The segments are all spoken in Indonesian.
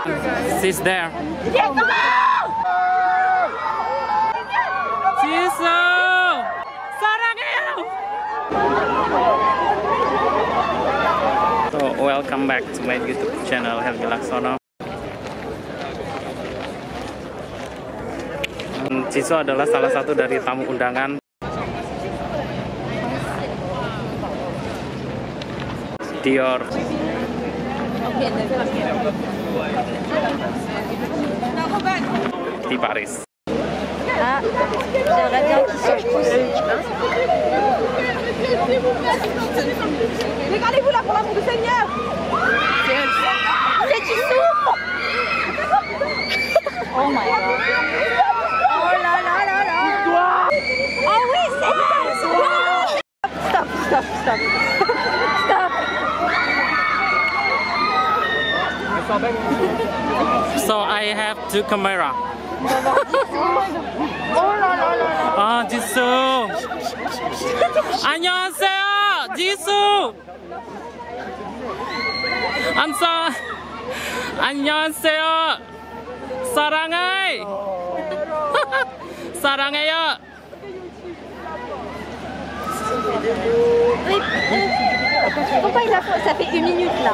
She's there. So, welcome back to my YouTube channel, Helgi Laksono. Ciso hmm, adalah salah satu dari tamu undangan. Dior di Paris. Ah, j'aimerais. Regardez-vous là pour l'amour du Oh my god. Stop, stop. Stop. So I have two camera. Oh là là là là. 아 지수 안녕하세요 지수 안사 안녕하세요 사랑해 사랑해요 Oui, euh, pourquoi il a fait Ça fait une minute là.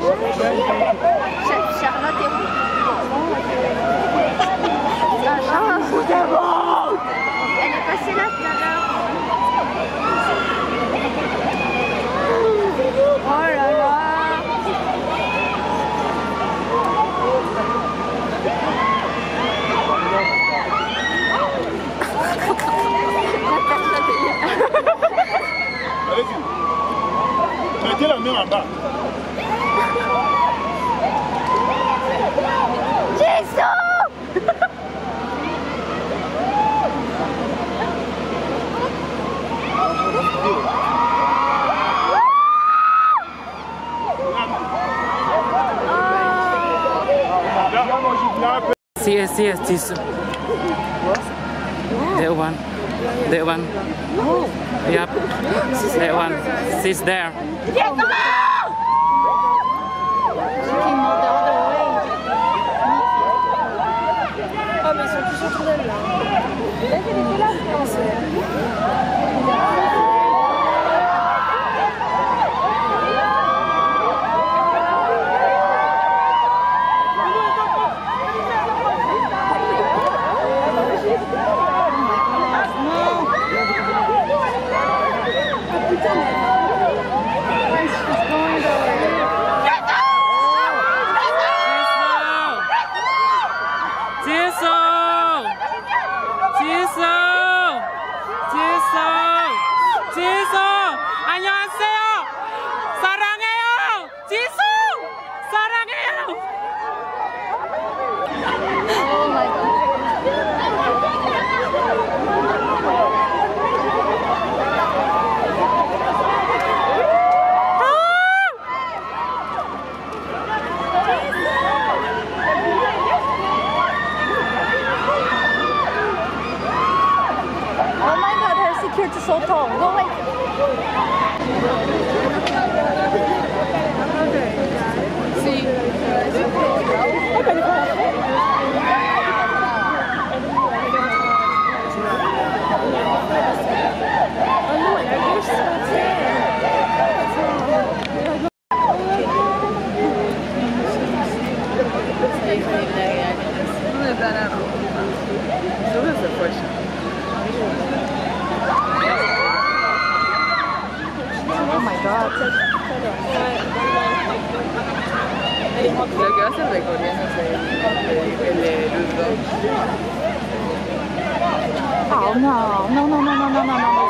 Vai, vai, vai. yes, yes, this. That one. That one. Oh. Yep. That one. She's there. Yeah, come on! 头很多位置。So here's the question. Away. Sì. God. Lo que va a hacer recorriéndose el, el de Luz Oh no, no, no, no, no, no, no, no.